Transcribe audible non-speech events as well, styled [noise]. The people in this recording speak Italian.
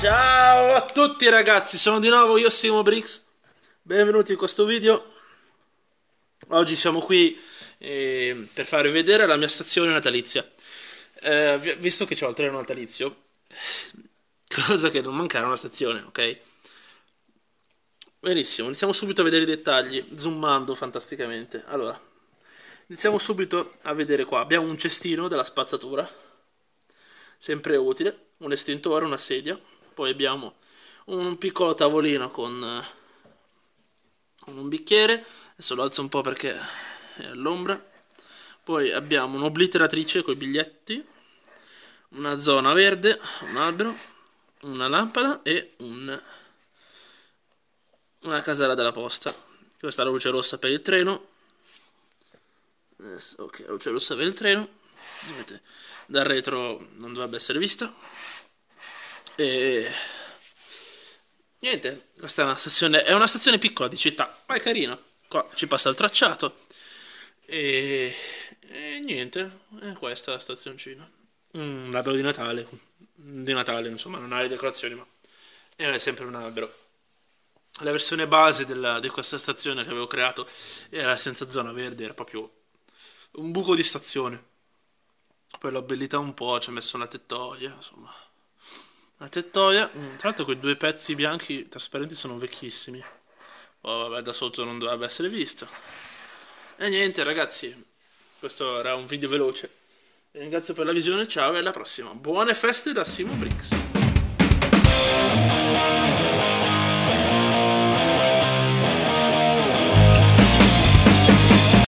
Ciao a tutti ragazzi, sono di nuovo io Simo Brix. Benvenuti in questo video. Oggi siamo qui eh, per farvi vedere la mia stazione natalizia. Eh, visto che ho il treno natalizio, [laughs] cosa che non mancherà una stazione, ok? Benissimo, iniziamo subito a vedere i dettagli, zoomando fantasticamente. Allora, iniziamo subito a vedere qua. Abbiamo un cestino della spazzatura, sempre utile, un estintore, una sedia, poi abbiamo un piccolo tavolino con, eh, con un bicchiere, adesso lo alzo un po' perché è all'ombra, poi abbiamo un'obliteratrice con i biglietti, una zona verde, un albero, una lampada e un, una casella della posta. Questa è la luce rossa per il treno. Ok, luce rossa per il treno. Dal retro non dovrebbe essere vista. E niente, questa è una stazione, è una stazione piccola di città, ma è carina. Qua ci passa il tracciato. E, e niente, è questa la stazioncina. Un albero di Natale. Di Natale, insomma, non ha le decorazioni, ma è sempre un albero. La versione base della, di questa stazione che avevo creato era senza zona verde, era proprio un buco di stazione. Poi l'ho abbellita un po', ci ho messo una tettoia, insomma. La tettoia, mm, tra l'altro quei due pezzi bianchi trasparenti sono vecchissimi. Poi vabbè, da sotto non dovrebbe essere visto. E niente ragazzi, questo era un video veloce. Vi ringrazio per la visione, ciao e alla prossima. Buone feste da Simo Brix.